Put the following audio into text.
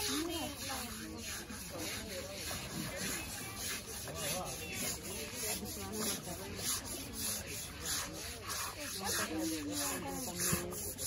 Thank 何?